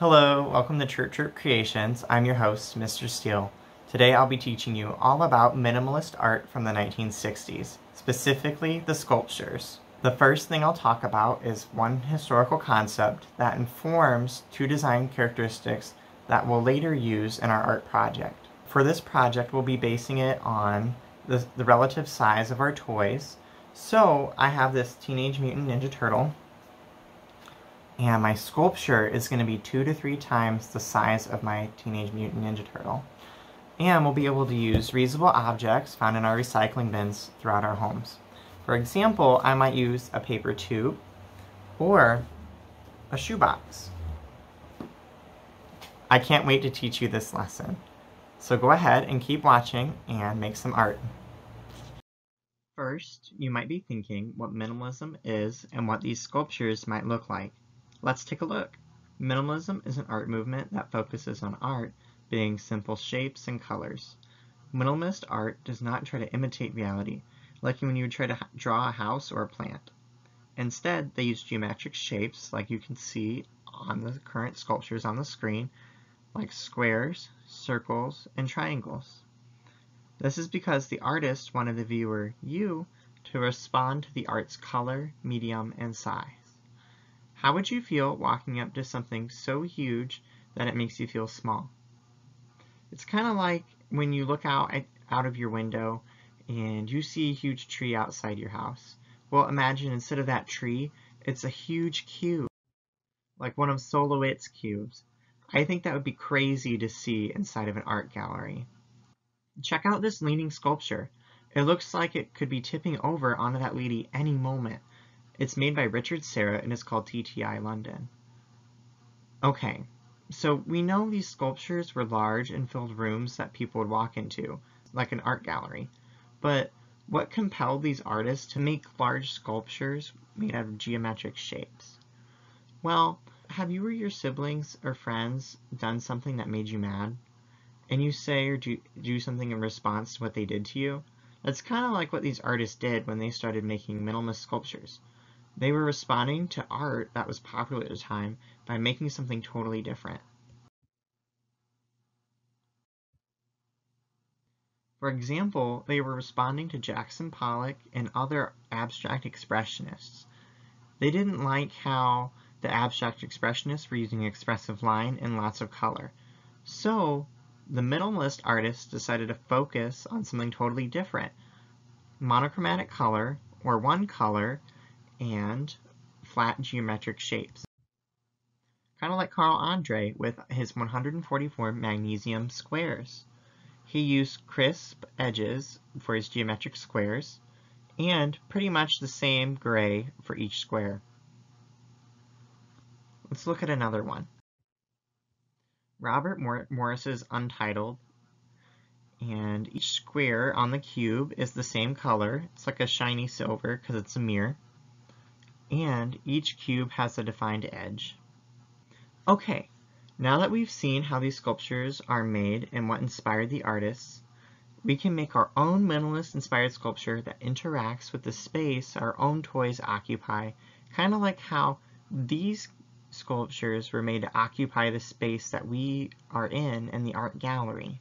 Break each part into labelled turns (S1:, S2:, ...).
S1: Hello, welcome to Chirp Chirp Creations. I'm your host, Mr. Steele. Today I'll be teaching you all about minimalist art from the 1960s, specifically the sculptures. The first thing I'll talk about is one historical concept that informs two design characteristics that we'll later use in our art project. For this project, we'll be basing it on the, the relative size of our toys. So I have this Teenage Mutant Ninja Turtle and my sculpture is going to be two to three times the size of my Teenage Mutant Ninja Turtle. And we'll be able to use reusable objects found in our recycling bins throughout our homes. For example, I might use a paper tube or a shoebox. I can't wait to teach you this lesson. So go ahead and keep watching and make some art. First, you might be thinking what minimalism is and what these sculptures might look like. Let's take a look. Minimalism is an art movement that focuses on art being simple shapes and colors. Minimalist art does not try to imitate reality, like when you would try to draw a house or a plant. Instead, they use geometric shapes like you can see on the current sculptures on the screen, like squares, circles, and triangles. This is because the artist wanted the viewer, you, to respond to the art's color, medium, and size. How would you feel walking up to something so huge that it makes you feel small? It's kind of like when you look out at, out of your window and you see a huge tree outside your house. Well, imagine instead of that tree, it's a huge cube, like one of Sol LeWitt's cubes. I think that would be crazy to see inside of an art gallery. Check out this leaning sculpture. It looks like it could be tipping over onto that lady any moment. It's made by Richard Serra and is called TTI London. Okay, so we know these sculptures were large and filled rooms that people would walk into, like an art gallery. But what compelled these artists to make large sculptures made out of geometric shapes? Well, have you or your siblings or friends done something that made you mad? And you say or do, do something in response to what they did to you? That's kind of like what these artists did when they started making minimalist sculptures. They were responding to art that was popular at the time by making something totally different. For example, they were responding to Jackson Pollock and other abstract expressionists. They didn't like how the abstract expressionists were using expressive line and lots of color. So, the minimalist artists decided to focus on something totally different. Monochromatic color, or one color, and flat geometric shapes. Kind of like Carl Andre with his 144 magnesium squares. He used crisp edges for his geometric squares and pretty much the same gray for each square. Let's look at another one. Robert Morris's Untitled and each square on the cube is the same color. It's like a shiny silver because it's a mirror and each cube has a defined edge. Okay, now that we've seen how these sculptures are made and what inspired the artists, we can make our own minimalist inspired sculpture that interacts with the space our own toys occupy, kind of like how these sculptures were made to occupy the space that we are in in the art gallery.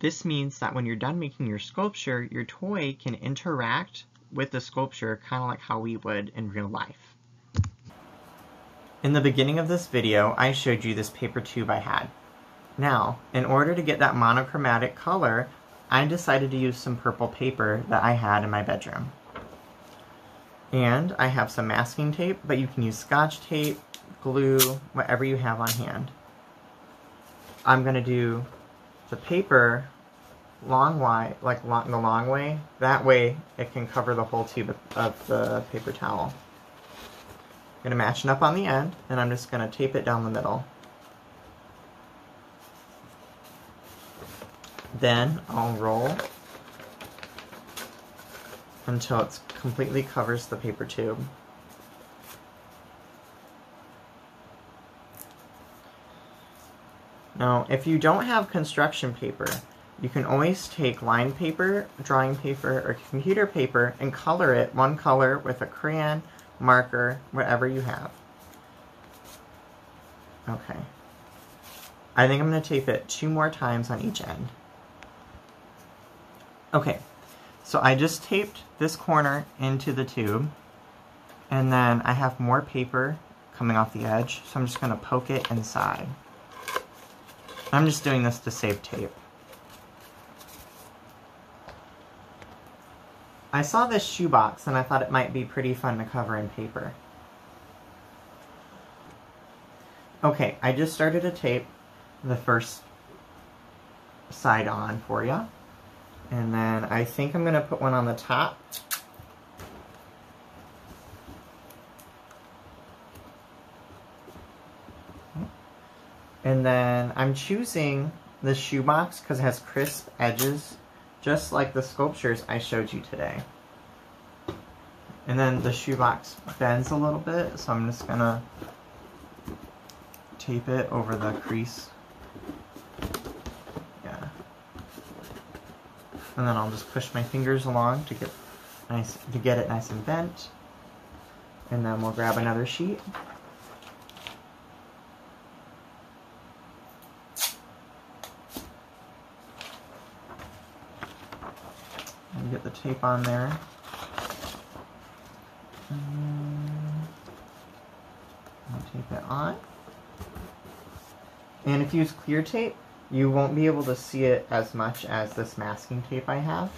S1: This means that when you're done making your sculpture, your toy can interact with the sculpture kind of like how we would in real life. In the beginning of this video, I showed you this paper tube I had. Now, in order to get that monochromatic color, I decided to use some purple paper that I had in my bedroom. And I have some masking tape, but you can use scotch tape, glue, whatever you have on hand. I'm going to do the paper long way, like long, the long way. That way it can cover the whole tube of, of the paper towel. I'm going to match it up on the end, and I'm just going to tape it down the middle. Then I'll roll until it completely covers the paper tube. Now, if you don't have construction paper, you can always take lined paper, drawing paper, or computer paper and color it one color with a crayon, marker, whatever you have. Okay. I think I'm going to tape it two more times on each end. Okay, so I just taped this corner into the tube, and then I have more paper coming off the edge, so I'm just going to poke it inside. I'm just doing this to save tape. I saw this shoebox and I thought it might be pretty fun to cover in paper. Okay, I just started to tape the first side on for you. And then I think I'm going to put one on the top. And then I'm choosing the shoebox because it has crisp edges, just like the sculptures I showed you today. And then the shoebox bends a little bit, so I'm just to tape it over the crease. Yeah. And then I'll just push my fingers along to get nice to get it nice and bent. And then we'll grab another sheet. Get the tape on there. Tape it on. And if you use clear tape, you won't be able to see it as much as this masking tape I have.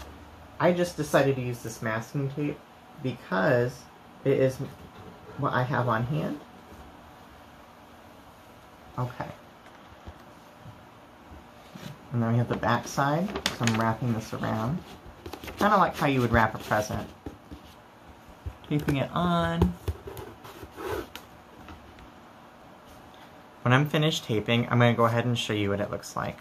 S1: I just decided to use this masking tape because it is what I have on hand. Okay. And then we have the back side, so I'm wrapping this around. Kind of like how you would wrap a present. Taping it on. When I'm finished taping, I'm going to go ahead and show you what it looks like.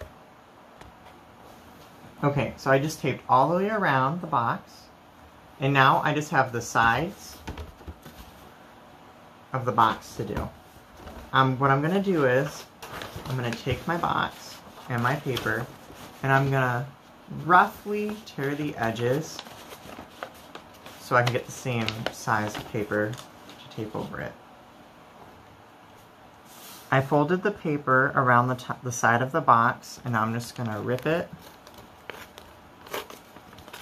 S1: Okay, so I just taped all the way around the box. And now I just have the sides of the box to do. Um, what I'm going to do is, I'm going to take my box and my paper, and I'm going to roughly tear the edges so I can get the same size of paper to tape over it. I folded the paper around the, the side of the box, and I'm just going to rip it.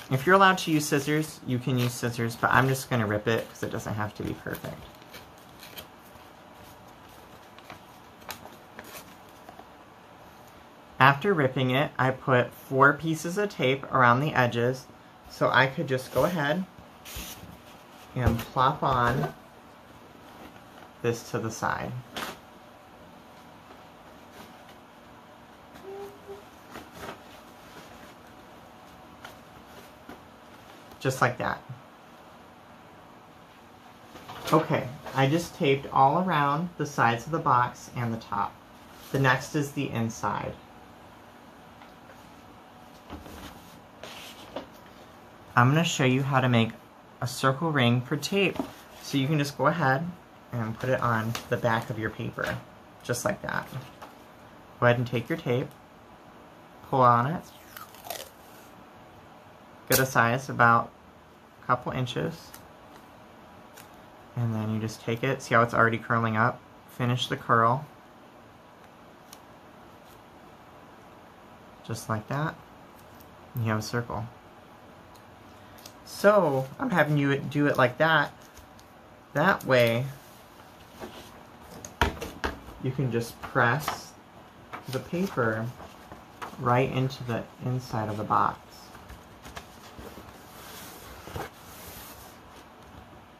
S1: If you're allowed to use scissors, you can use scissors, but I'm just going to rip it because it doesn't have to be perfect. After ripping it, I put four pieces of tape around the edges, so I could just go ahead and plop on this to the side. just like that. Okay, I just taped all around the sides of the box and the top. The next is the inside. I'm going to show you how to make a circle ring for tape. So you can just go ahead and put it on the back of your paper, just like that. Go ahead and take your tape, pull on it, get a size about a couple inches. And then you just take it, see how it's already curling up, finish the curl. Just like that. And you have a circle. So, I'm having you do it like that. That way, you can just press the paper right into the inside of the box.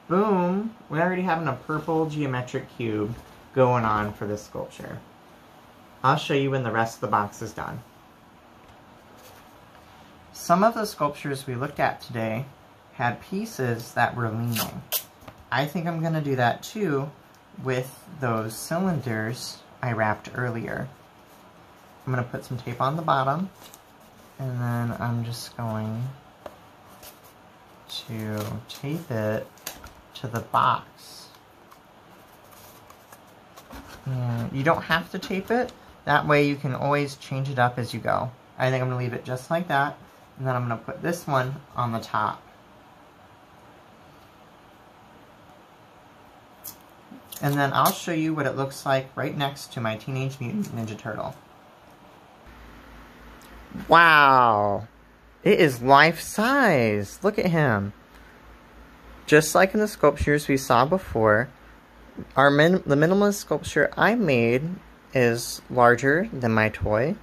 S1: Boom! We're already have a purple geometric cube going on for this sculpture. I'll show you when the rest of the box is done. Some of the sculptures we looked at today had pieces that were leaning. I think I'm going to do that too with those cylinders I wrapped earlier. I'm going to put some tape on the bottom and then I'm just going to tape it to the box. And you don't have to tape it. That way you can always change it up as you go. I think I'm going to leave it just like that. And then I'm going to put this one on the top. And then I'll show you what it looks like right next to my Teenage Mutant Ninja Turtle. Wow! It is life-size! Look at him! Just like in the sculptures we saw before, our min the minimalist sculpture I made is larger than my toy.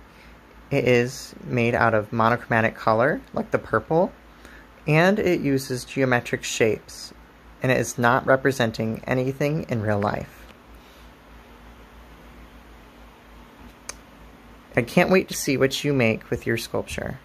S1: It is made out of monochromatic color, like the purple, and it uses geometric shapes, and it is not representing anything in real life. I can't wait to see what you make with your sculpture.